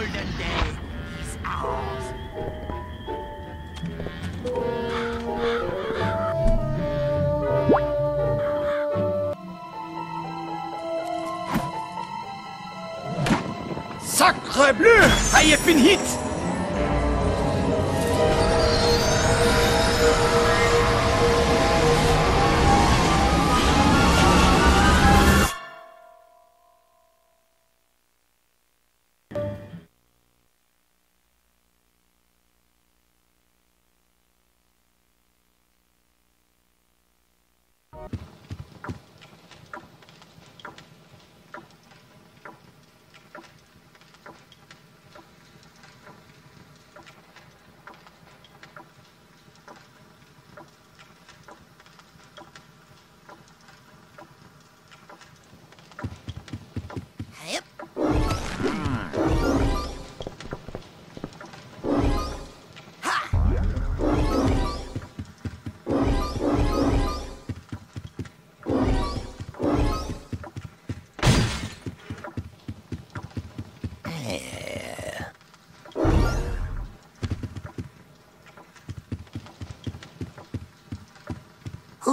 golden. Sacre bleu! I have hit!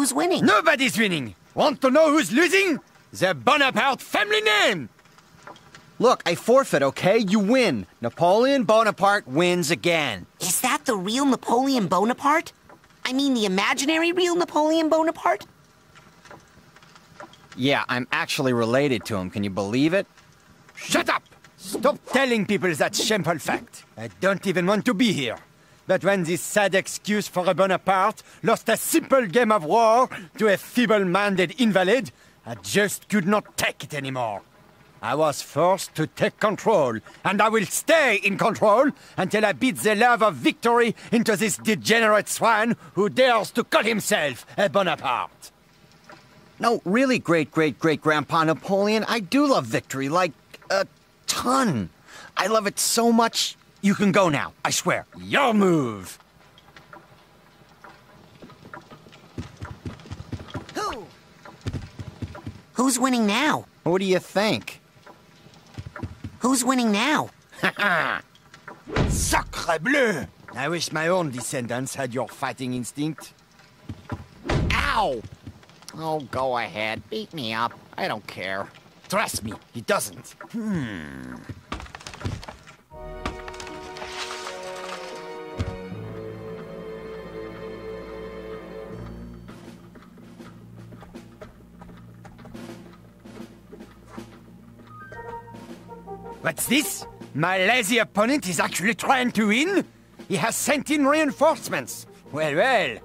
Who's winning? Nobody's winning! Want to know who's losing? The Bonaparte family name! Look, I forfeit, okay? You win. Napoleon Bonaparte wins again. Is that the real Napoleon Bonaparte? I mean, the imaginary real Napoleon Bonaparte? Yeah, I'm actually related to him. Can you believe it? Shut up! Stop telling people that shameful fact. I don't even want to be here. But when this sad excuse for a Bonaparte lost a simple game of war to a feeble-minded invalid, I just could not take it anymore. I was forced to take control, and I will stay in control until I beat the love of victory into this degenerate swine who dares to call himself a Bonaparte. No, really, great great great grandpa Napoleon, I do love victory, like a ton. I love it so much. You can go now, I swear. Your move! Who? Who's winning now? What do you think? Who's winning now? Sacre bleu! I wish my own descendants had your fighting instinct. Ow! Oh, go ahead. Beat me up. I don't care. Trust me, he doesn't. Hmm. What's this? My lazy opponent is actually trying to win? He has sent in reinforcements. Well, well.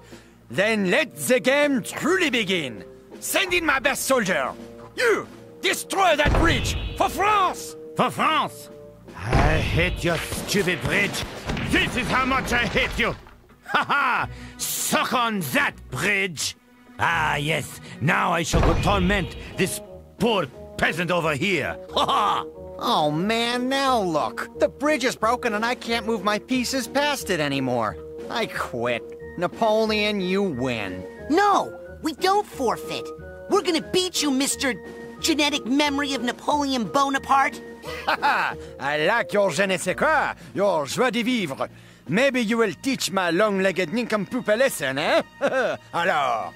Then let the game truly begin. Send in my best soldier. You! Destroy that bridge! For France! For France! I hate your stupid bridge. This is how much I hate you. Ha ha! Suck on that bridge. Ah, yes. Now I shall go torment this poor peasant over here. Ha ha! Oh man, now look. The bridge is broken and I can't move my pieces past it anymore. I quit. Napoleon, you win. No, we don't forfeit. We're gonna beat you, Mr. Genetic Memory of Napoleon Bonaparte. Ha ha! I like your je ne sais quoi, your joie de vivre. Maybe you will teach my long-legged nincompoop a lesson, eh? Alors,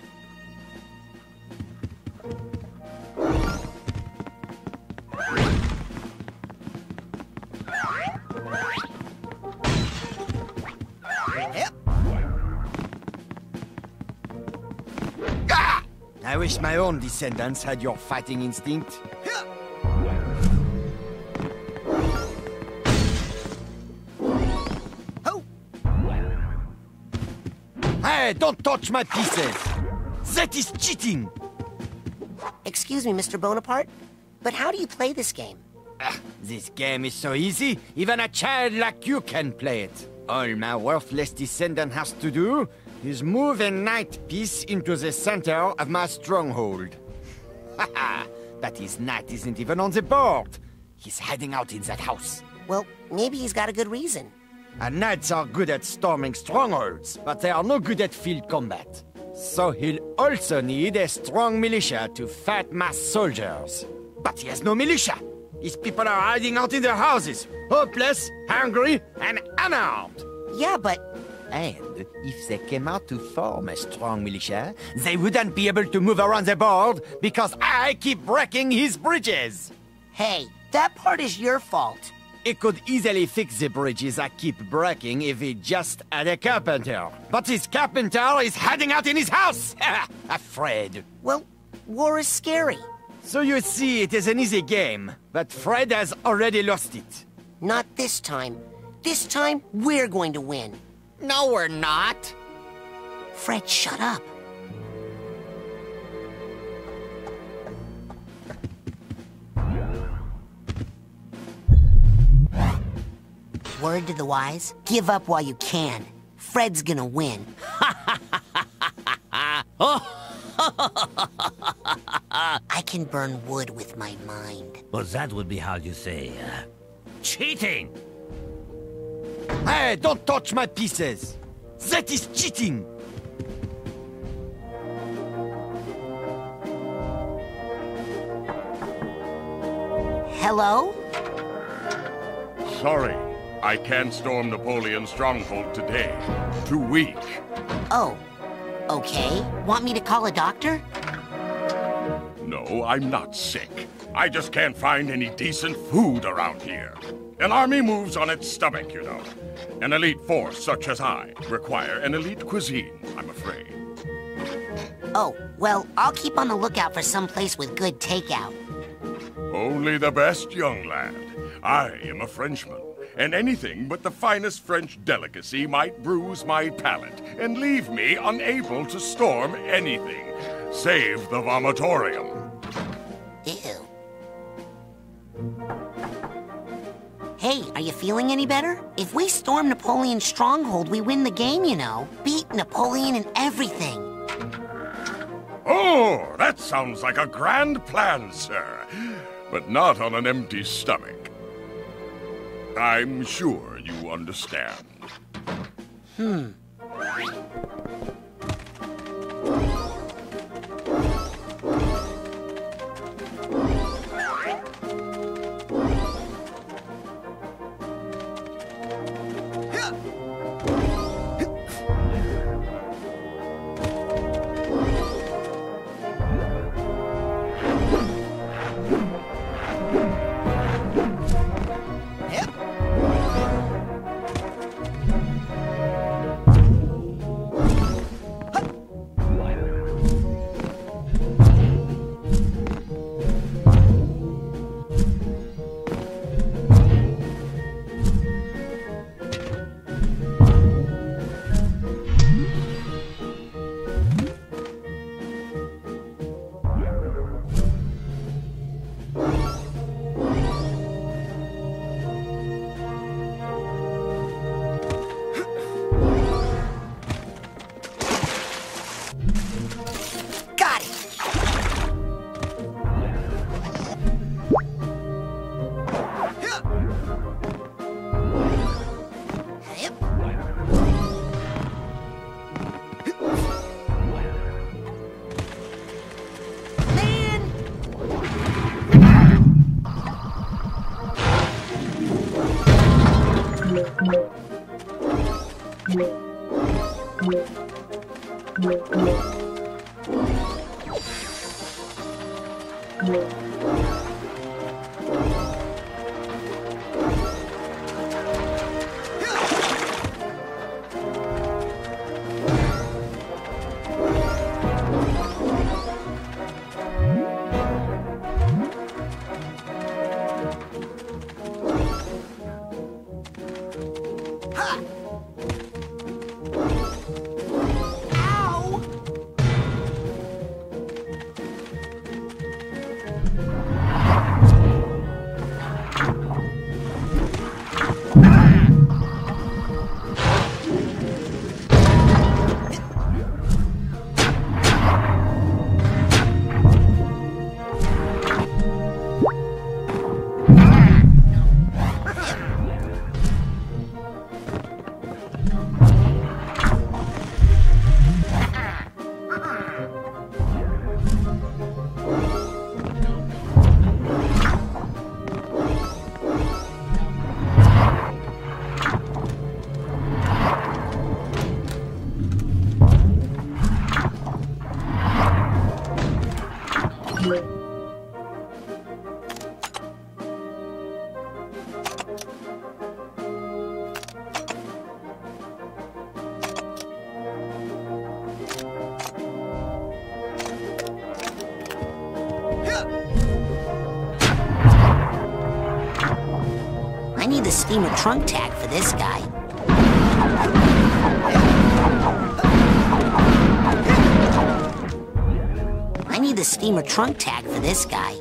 Yep. Ah! I wish my own descendants had your fighting instinct. Ho! Hey, don't touch my pieces! That is cheating! Excuse me, Mr. Bonaparte, but how do you play this game? Ah, this game is so easy, even a child like you can play it. All my worthless descendant has to do is move a knight piece into the center of my stronghold. Haha, but his knight isn't even on the board. He's hiding out in that house. Well, maybe he's got a good reason. And knights are good at storming strongholds, but they are no good at field combat. So he'll also need a strong militia to fight my soldiers. But he has no militia. These people are hiding out in their houses, hopeless, hungry, and unarmed. Yeah, but And if they came out to form a strong militia, they wouldn't be able to move around the board because I keep breaking his bridges. hey, that part is your fault. It could easily fix the bridges I keep breaking if he just had a carpenter. But his carpenter is hiding out in his house, Afraid. Well, war is scary. So you see, it is an easy game, but Fred has already lost it. Not this time. This time, we're going to win. No, we're not. Fred, shut up. Word to the wise, give up while you can. Fred's gonna win. I can burn wood with my mind. Well, that would be how you say, uh, cheating. Hey, don't touch my pieces! That is cheating! Hello? Sorry, I can't storm Napoleon's stronghold today. Too weak. Oh, okay. Want me to call a doctor? No, I'm not sick. I just can't find any decent food around here. An army moves on its stomach, you know. An elite force such as I require an elite cuisine, I'm afraid. Oh, well, I'll keep on the lookout for some place with good takeout. Only the best, young lad. I am a Frenchman, and anything but the finest French delicacy might bruise my palate and leave me unable to storm anything, save the vomitorium. Ew. Hey, are you feeling any better? If we storm Napoleon's stronghold, we win the game, you know. Beat Napoleon and everything. Oh, that sounds like a grand plan, sir. But not on an empty stomach. I'm sure you understand. Got trunk tag for this guy. I need the steamer trunk tag for this guy.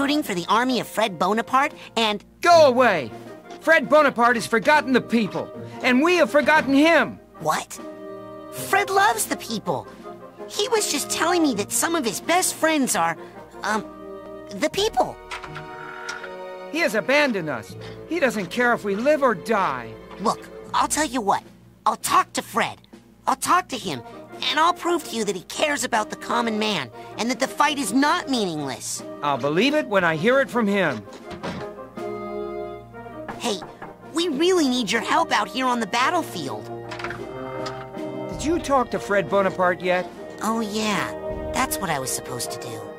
Recruiting for the army of Fred Bonaparte, and Go away! Fred Bonaparte has forgotten the people, and we have forgotten him. what? Fred loves the people. He was just telling me that some of his best friends are, um, the people. He has abandoned us. He doesn't care if we live or die. Look, I'll tell you what. I'll talk to Fred. I'll talk to him, and I'll prove to you that he cares about the common man, and that the fight is not meaningless. I'll believe it when I hear it from him. Hey, we really need your help out here on the battlefield. Did you talk to Fred Bonaparte yet? Oh, yeah. That's what I was supposed to do.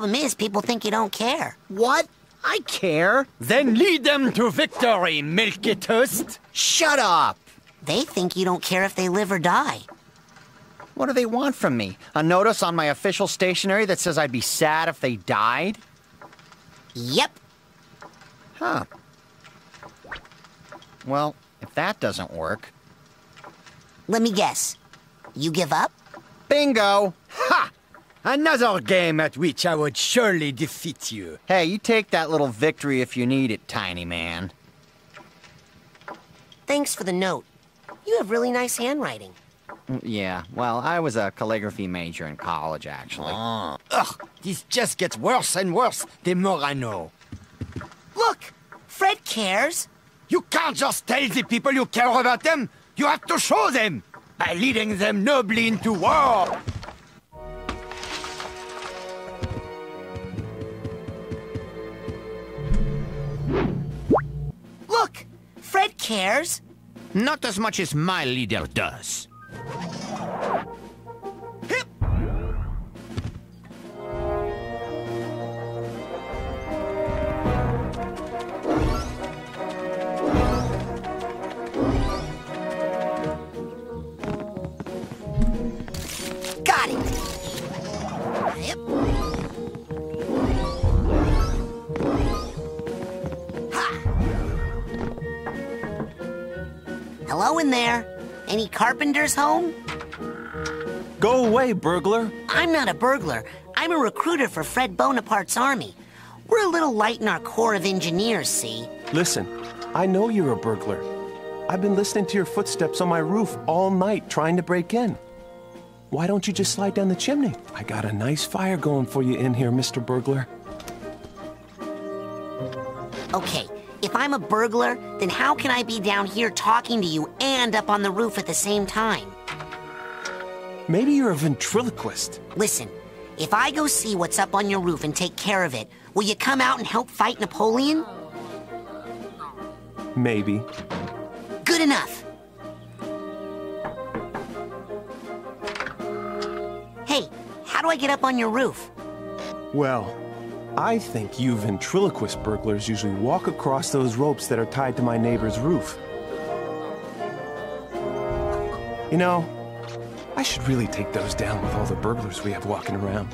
Problem is people think you don't care. What? I care. Then lead them to victory, Milky Toast. Shut up. They think you don't care if they live or die. What do they want from me? A notice on my official stationery that says I'd be sad if they died? Yep. Huh. Well, if that doesn't work. Let me guess. You give up? Bingo! Ha! Another game at which I would surely defeat you. Hey, you take that little victory if you need it, tiny man. Thanks for the note. You have really nice handwriting. Mm, yeah, well, I was a calligraphy major in college, actually. Ah. Ugh, this just gets worse and worse the more I know. Look! Fred cares. You can't just tell the people you care about them. You have to show them by leading them nobly into war. Cares. Not as much as my leader does. Hello in there. Any carpenters home? Go away, burglar. I'm not a burglar. I'm a recruiter for Fred Bonaparte's army. We're a little light in our Corps of Engineers, see? Listen, I know you're a burglar. I've been listening to your footsteps on my roof all night trying to break in. Why don't you just slide down the chimney? I got a nice fire going for you in here, Mr. Burglar. Okay, if I'm a burglar, then how can I be down here talking to you and up on the roof at the same time? Maybe you're a ventriloquist. Listen, if I go see what's up on your roof and take care of it, will you come out and help fight Napoleon? Maybe. Good enough. Hey, how do I get up on your roof? Well, I think you ventriloquist burglars usually walk across those ropes that are tied to my neighbor's roof. You know, I should really take those down with all the burglars we have walking around.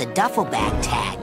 A duffel bag tag.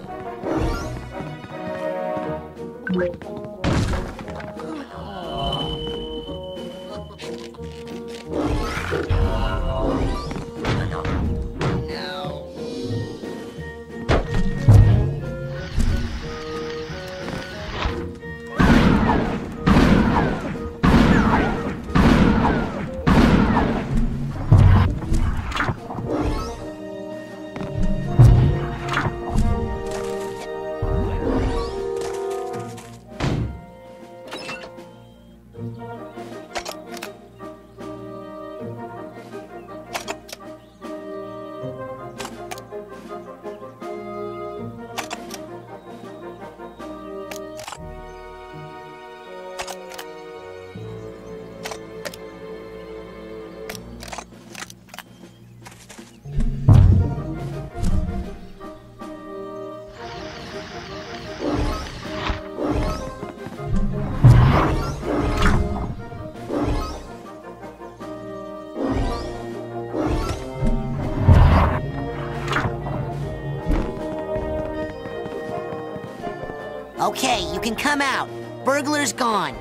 Okay, you can come out. Burglar's gone.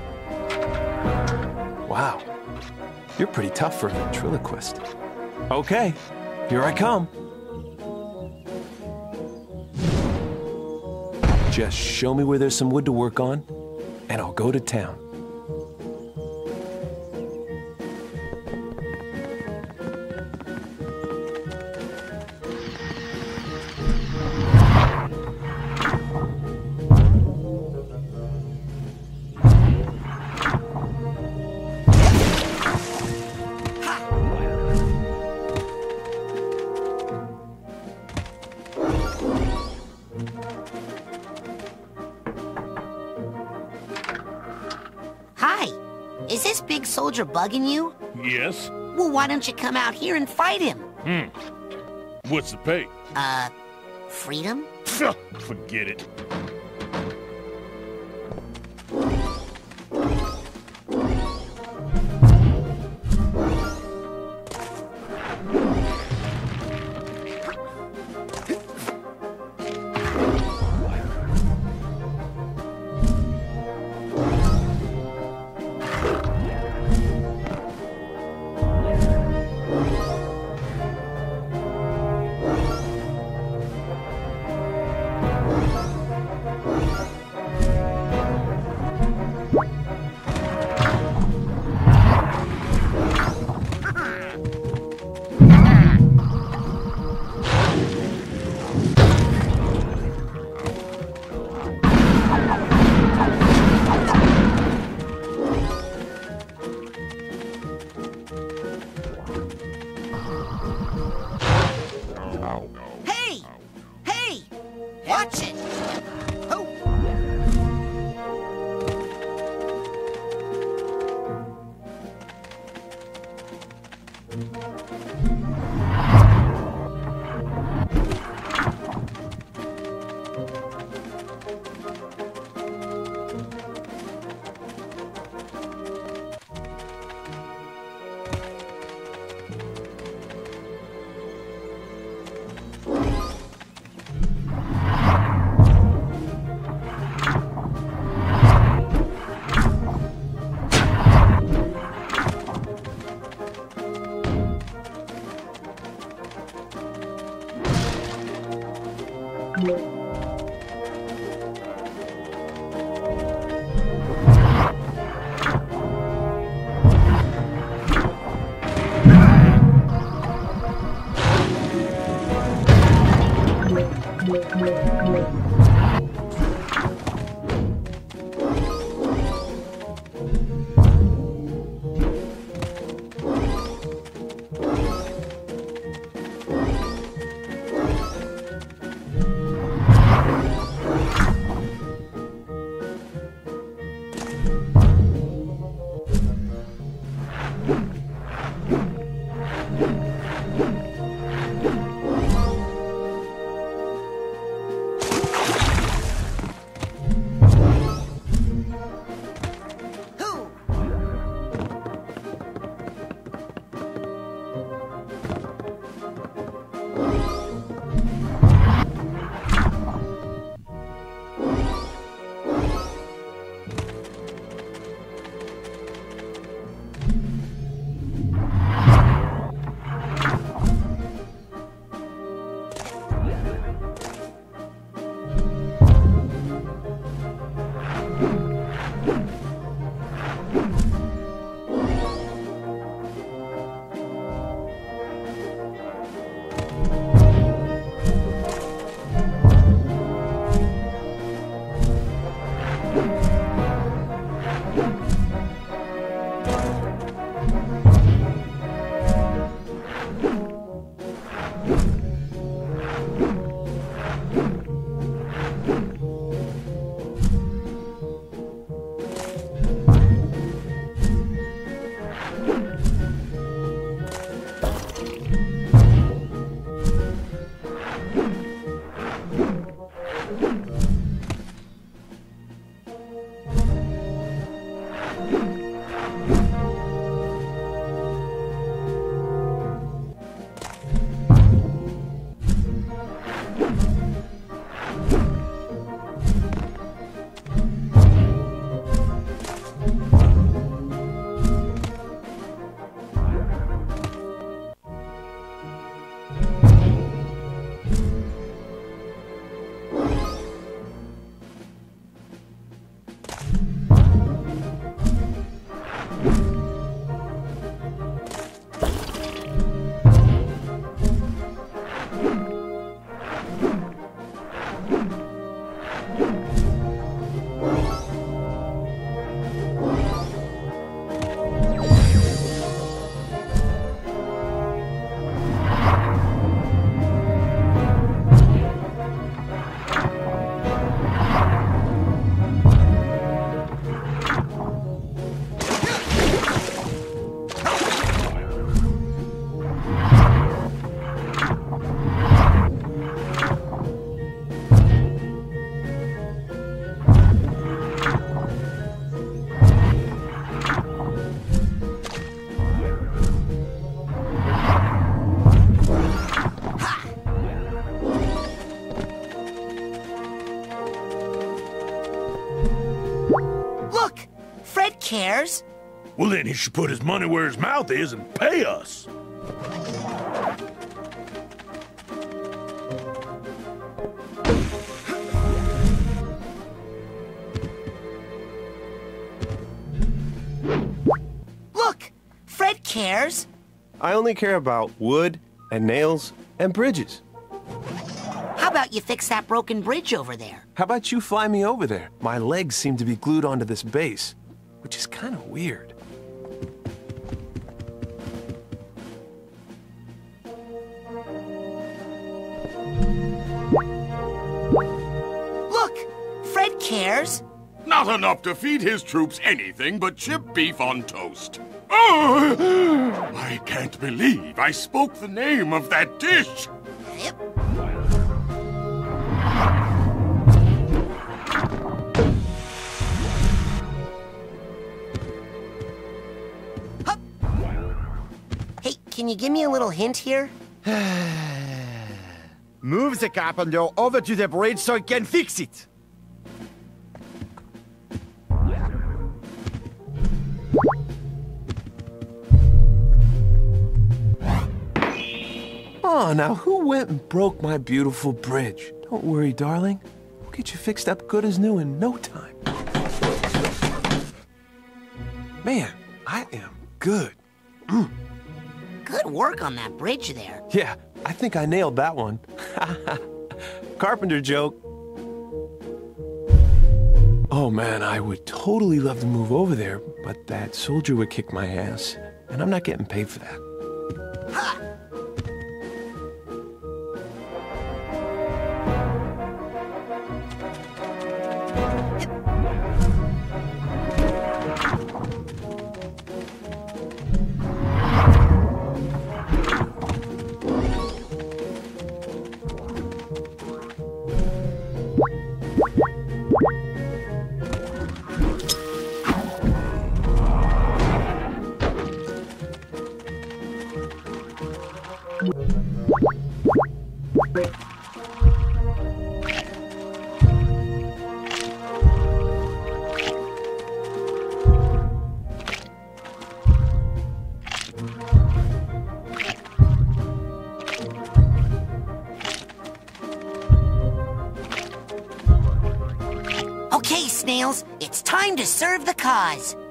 Wow. You're pretty tough for a ventriloquist. Okay, here I come. Just show me where there's some wood to work on, and I'll go to town. Bugging you? Yes? Well, why don't you come out here and fight him? Hmm. What's the pay? Uh, freedom? Forget it. Cares. Well, then he should put his money where his mouth is and pay us. Look, Fred cares. I only care about wood and nails and bridges. How about you fix that broken bridge over there? How about you fly me over there? My legs seem to be glued onto this base, which is kind of weird. Look, Fred cares. Not enough to feed his troops anything but chip beef on toast. Oh, I can't believe I spoke the name of that dish. Yep. Can you give me a little hint here? Move the carpenter over to the bridge so he can fix it. Oh, now who went and broke my beautiful bridge? Don't worry, darling. We'll get you fixed up good as new in no time. Man, I am good. Mm. Good work on that bridge there. Yeah, I think I nailed that one. Carpenter joke. Oh man, I would totally love to move over there, but that soldier would kick my ass, and I'm not getting paid for that. Okay,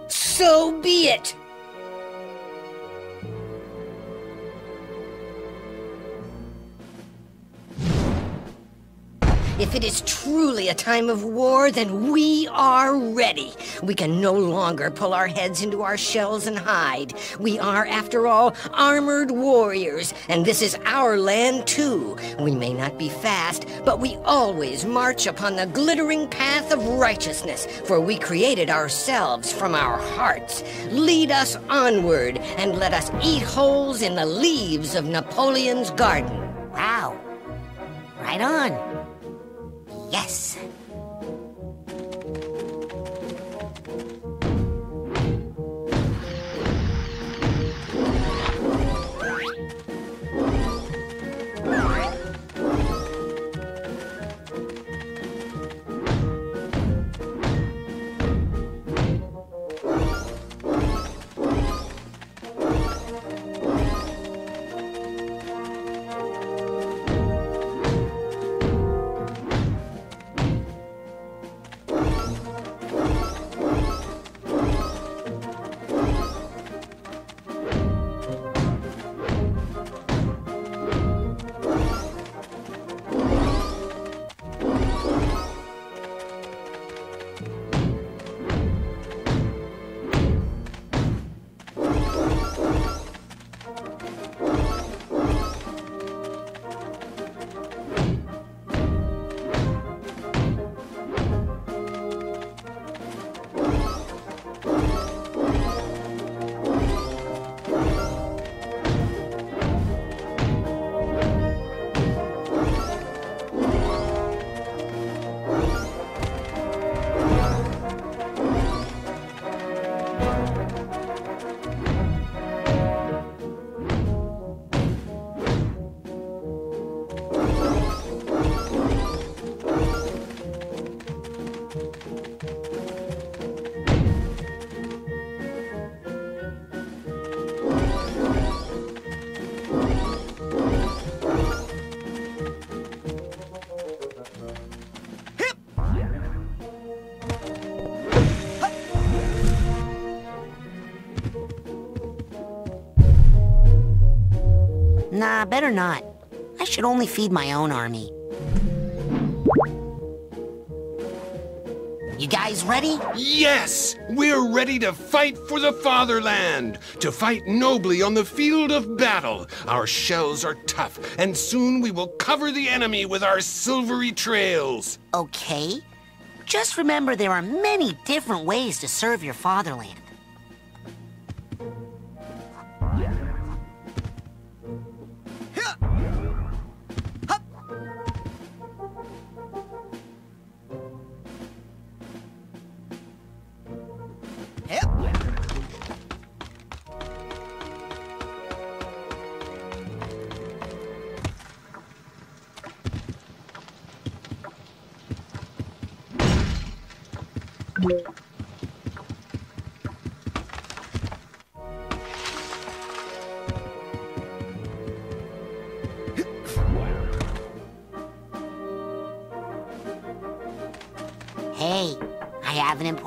So be it. If it is truly a time of war, then we are ready. We can no longer pull our heads into our shells and hide. We are, after all, armored warriors, and this is our land too. We may not be fast, but we always march upon the glittering path of righteousness, for we created ourselves from our hearts. Lead us onward, and let us eat holes in the leaves of Napoleon's garden. Wow. Right on. Yes. Nah, better not. I should only feed my own army. You guys ready? Yes! We're ready to fight for the fatherland! To fight nobly on the field of battle! Our shells are tough, and soon we will cover the enemy with our silvery trails! Okay. Just remember there are many different ways to serve your fatherland.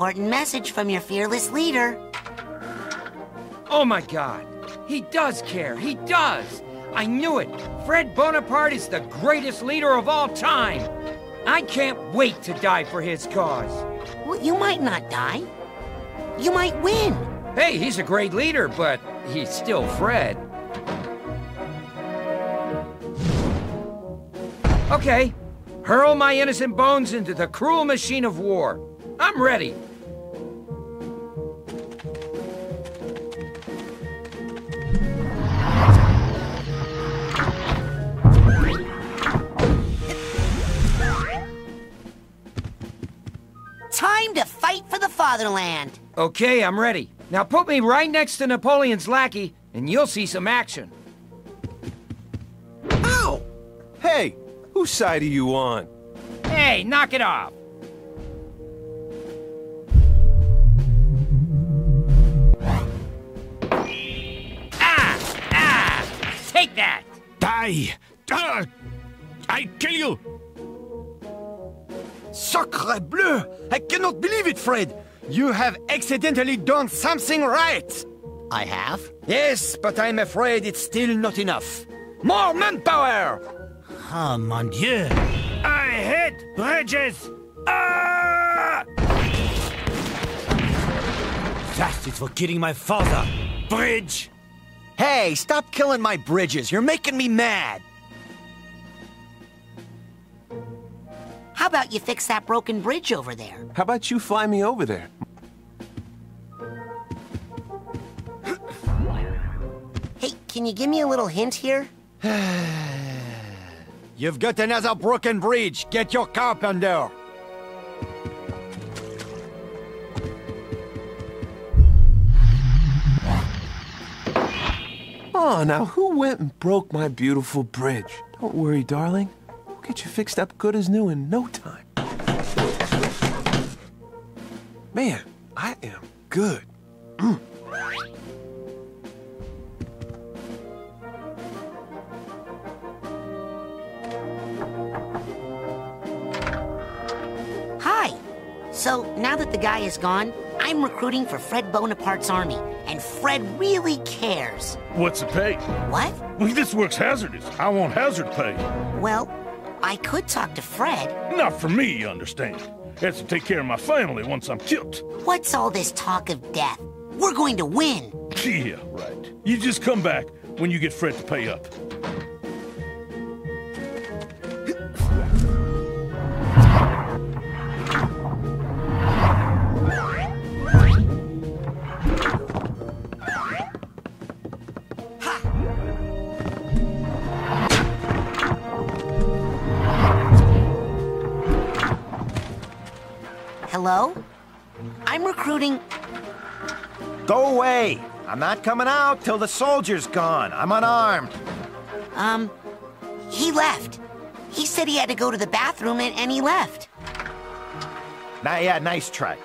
Important message from your fearless leader. Oh my god. He does care. He does. I knew it. Fred Bonaparte is the greatest leader of all time. I can't wait to die for his cause. Well, you might not die. You might win. Hey, he's a great leader, but he's still Fred. Okay, hurl my innocent bones into the cruel machine of war. I'm ready. Fatherland. Okay, I'm ready. Now put me right next to Napoleon's lackey, and you'll see some action. Ow! Hey, whose side are you on? Hey, knock it off. Ah! Ah! Take that! Die! Ah! I kill you! Sacre bleu! I cannot believe it, Fred! You have accidentally done something right! I have? Yes, but I'm afraid it's still not enough. More manpower! Oh, mon Dieu! I hate bridges! Ah! That is for killing my father! Bridge! Hey, stop killing my bridges. You're making me mad. How about you fix that broken bridge over there? How about you fly me over there? Can you give me a little hint here? You've got another broken bridge. Get your carpenter. Oh, now who went and broke my beautiful bridge? Don't worry, darling. We'll get you fixed up good as new in no time. Man, I am good. Mm. So, now that the guy is gone, I'm recruiting for Fred Bonaparte's army, and Fred really cares. What's the pay? What? Well, this work's hazardous. I want hazard pay. Well, I could talk to Fred. Not for me, you understand. That's to take care of my family once I'm killed. What's all this talk of death? We're going to win. Yeah, right. You just come back when you get Fred to pay up. Go away! I'm not coming out till the soldier's gone. I'm unarmed. Um, he left. He said he had to go to the bathroom and, and he left. Nah, yeah, nice try.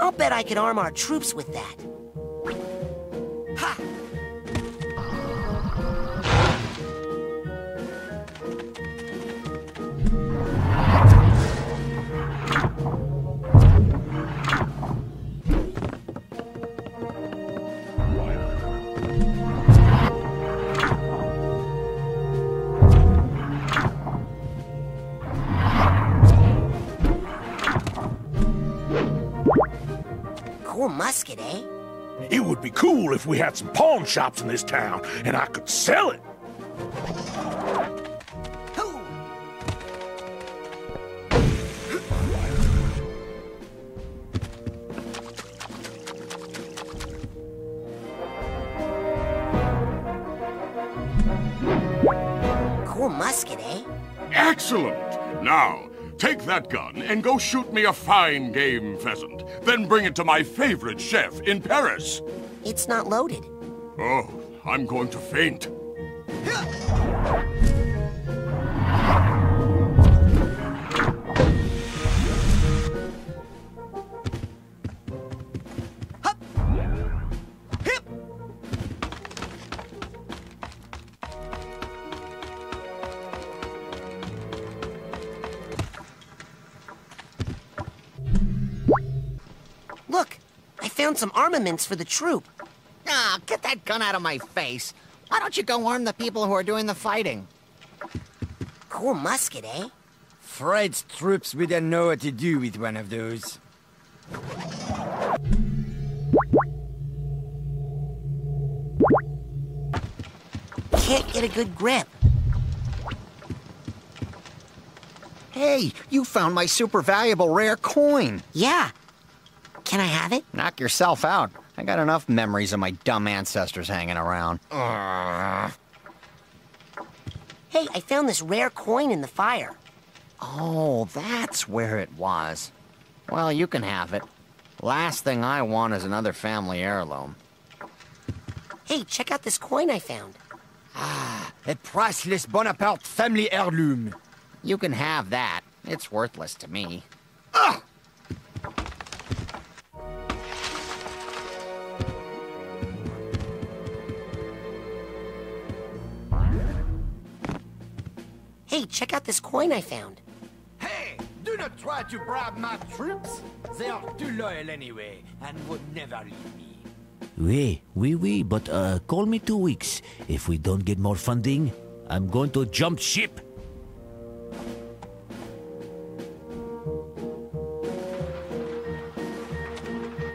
I'll bet I could arm our troops with that. Musket, eh? It would be cool if we had some pawn shops in this town and I could sell it. Take that gun and go shoot me a fine game pheasant. Then bring it to my favorite chef in Paris. It's not loaded. Oh, I'm going to faint. Found some armaments for the troop. Ah, get that gun out of my face. Why don't you go arm the people who are doing the fighting? Cool musket, eh? Fred's troops wouldn't know what to do with one of those. Can't get a good grip. Hey, you found my super valuable rare coin. Yeah. Can I have it? Knock yourself out. I got enough memories of my dumb ancestors hanging around. Hey, I found this rare coin in the fire. Oh, that's where it was. Well, you can have it. Last thing I want is another family heirloom. Hey, check out this coin I found. Ah, a priceless Bonaparte family heirloom. You can have that. It's worthless to me. Hey, check out this coin I found. Hey, do not try to bribe my troops. They are too loyal anyway, and would never leave me. Oui, oui, oui, but uh, call me two weeks. If we don't get more funding, I'm going to jump ship.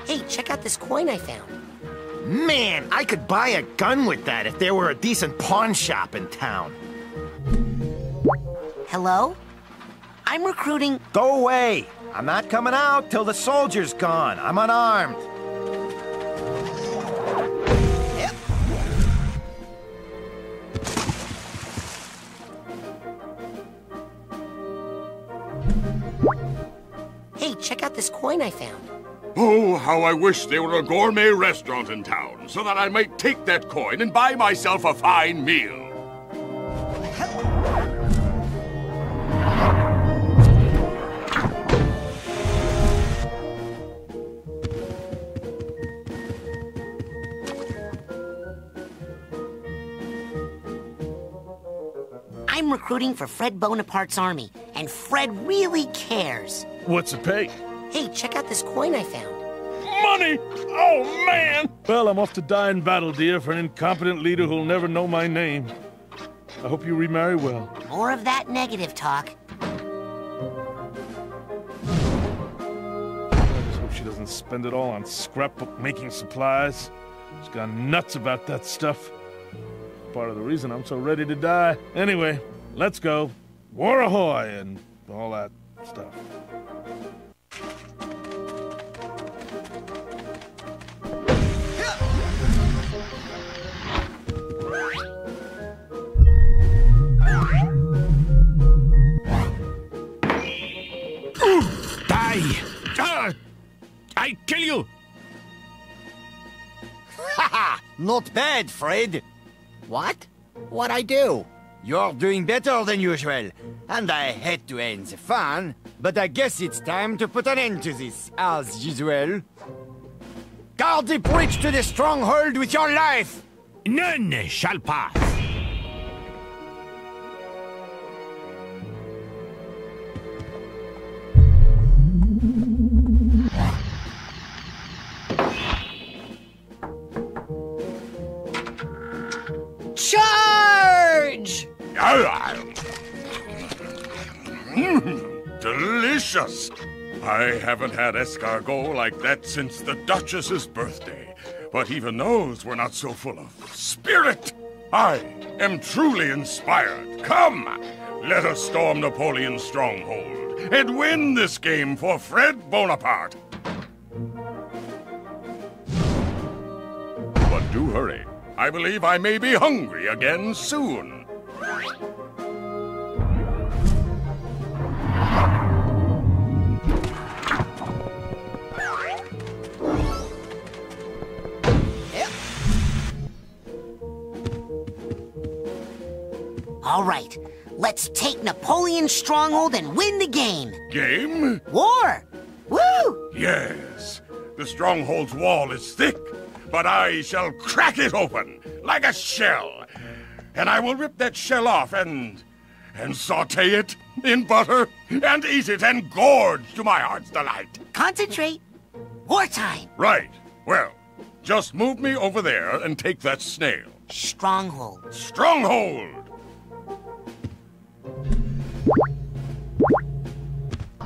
Hey, check out this coin I found. Man, I could buy a gun with that if there were a decent pawn shop in town. Hello? I'm recruiting. Go away! I'm not coming out till the soldier's gone. I'm unarmed. Yep. Hey, check out this coin I found. Oh, how I wish there were a gourmet restaurant in town so that I might take that coin and buy myself a fine meal. Recruiting for Fred Bonaparte's army, and Fred really cares. What's the pay? Hey, check out this coin I found. Money! Oh, man! Well, I'm off to die in battle, dear, for an incompetent leader who'll never know my name. I hope you remarry well. More of that negative talk. I just hope she doesn't spend it all on scrapbook making supplies. She's gone nuts about that stuff. Part of the reason I'm so ready to die. Anyway, let's go. War ahoy and all that stuff. Die! Ah! I kill you! Haha! Not bad, Fred. What? What I do? You're doing better than usual. And I hate to end the fun, but I guess it's time to put an end to this, as usual. Guard the bridge to the stronghold with your life! None shall pass. Mmm, delicious. I haven't had escargot like that since the Duchess's birthday. But even those were not so full of spirit. I am truly inspired. Come, let us storm Napoleon's stronghold and win this game for Fred Bonaparte. But do hurry. I believe I may be hungry again soon. All right, let's take Napoleon's stronghold and win the game. Game? War! Woo! Yes. The stronghold's wall is thick, but I shall crack it open like a shell. And I will rip that shell off and. and saute it in butter and eat it and gorge to my heart's delight. Concentrate. Wartime. Right. Well, just move me over there and take that snail. Stronghold. Stronghold!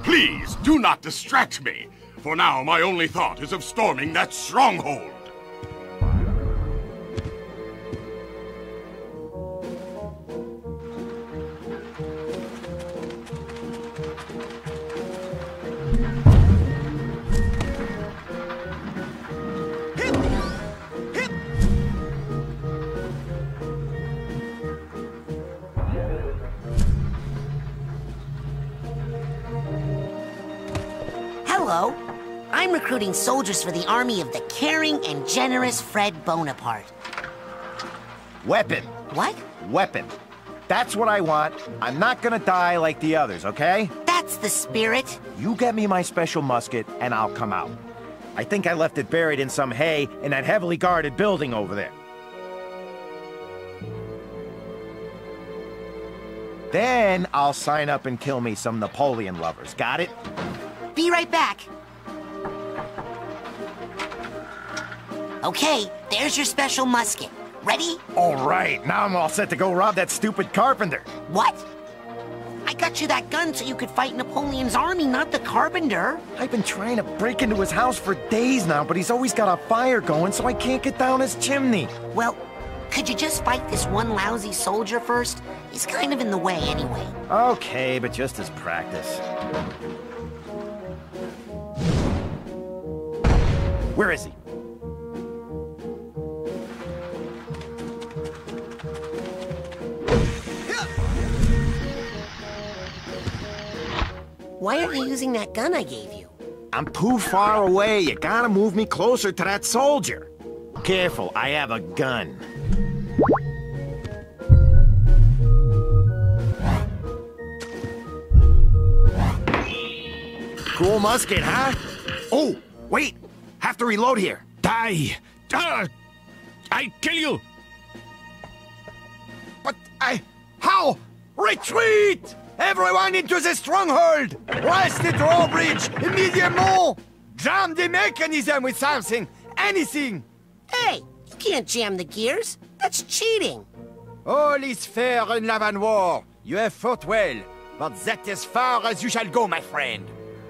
Please do not distract me, for now my only thought is of storming that stronghold. Hello. I'm recruiting soldiers for the army of the caring and generous Fred Bonaparte. Weapon. What? Weapon. That's what I want. I'm not gonna die like the others, okay? That's the spirit. You get me my special musket, and I'll come out. I think I left it buried in some hay in that heavily guarded building over there. Then I'll sign up and kill me some Napoleon lovers. Got it? Be right back. Okay, there's your special musket. Ready? All right, now I'm all set to go rob that stupid carpenter. What? I got you that gun so you could fight Napoleon's army, not the carpenter. I've been trying to break into his house for days now, but he's always got a fire going, so I can't get down his chimney. Well, could you just fight this one lousy soldier first? He's kind of in the way anyway. Okay, but just as practice. Where is he? Why aren't you using that gun I gave you? I'm too far away. You gotta move me closer to that soldier. Careful, I have a gun. Cool musket, huh? Oh, wait. Have to reload here. Die! Ah! I kill you! But I... How? Retreat! Everyone into the stronghold! Rest the drawbridge immediately! Jam the mechanism with something! Anything! Hey, you can't jam the gears. That's cheating. All is fair in love and war. You have fought well, but that is as far as you shall go, my friend.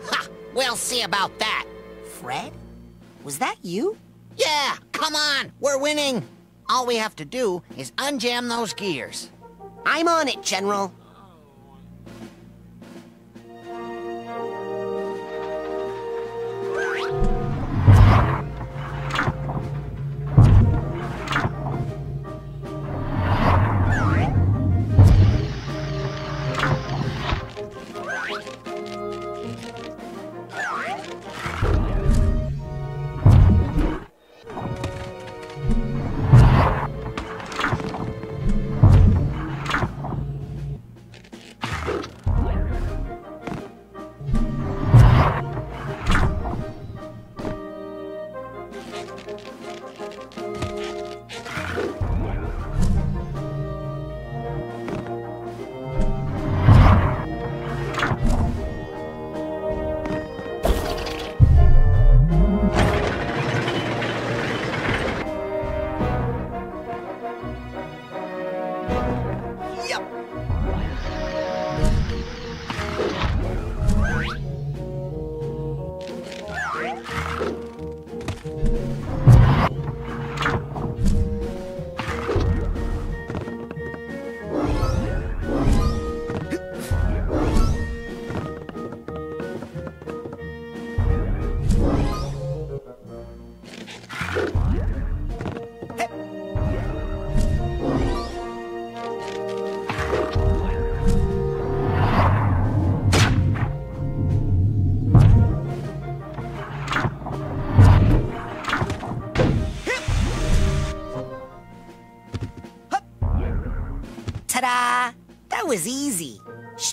Ha! We'll see about that. Fred? Was that you? Yeah, come on, we're winning. All we have to do is unjam those gears. I'm on it, General.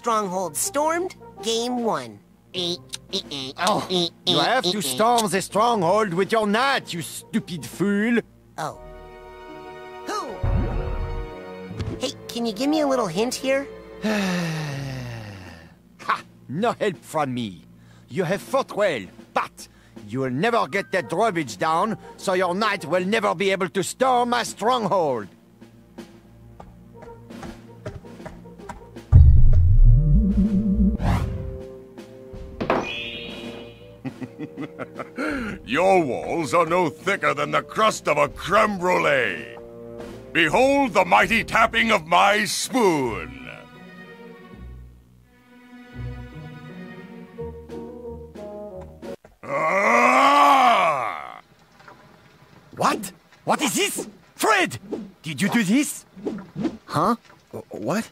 Stronghold stormed, game won. Oh, you have to storm the stronghold with your knight, you stupid fool. Oh. Who? Hey, can you give me a little hint here? ha! No help from me. You have fought well, but you will never get that drawbridge down, so your knight will never be able to storm my stronghold. Your walls are no thicker than the crust of a creme brulee. Behold the mighty tapping of my spoon. Ah! What? What is this? Fred! Did you do this? Huh? What?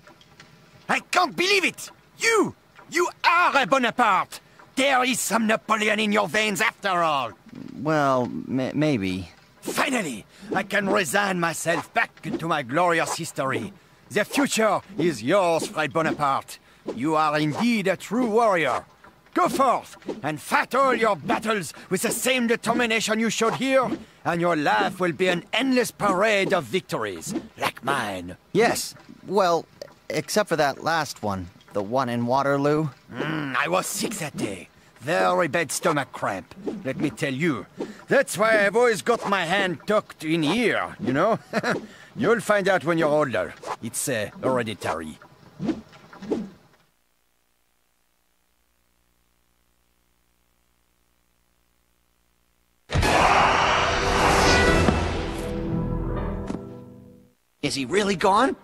I can't believe it! You! You are a Bonaparte! There is some Napoleon in your veins after all! Well, maybe. Finally, I can resign myself back into my glorious history. The future is yours, Fred Bonaparte. You are indeed a true warrior. Go forth and fight all your battles with the same determination you showed here, and your life will be an endless parade of victories, like mine. Yes, well, except for that last one, the one in Waterloo. Mm, I was sick that day. Very bad stomach cramp, let me tell you. That's why I've always got my hand tucked in here, you know? You'll find out when you're older. It's uh, hereditary. Is he really gone?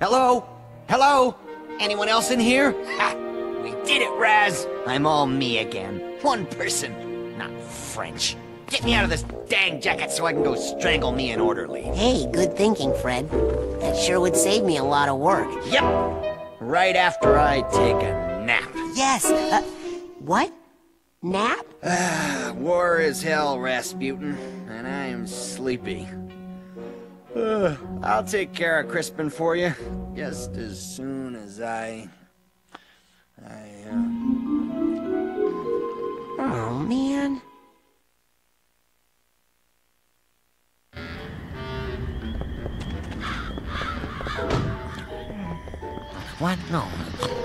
Hello? Hello? Anyone else in here? Ha! Did it, Raz! I'm all me again. One person, not French. Get me out of this dang jacket so I can go strangle me an orderly. Hey, good thinking, Fred. That sure would save me a lot of work. Yep! Right after I take a nap. Yes, uh, what? Nap? War is hell, Rasputin, and I am sleepy. Uh, I'll take care of Crispin for you, just as soon as I... I, uh... Oh, man. What? No.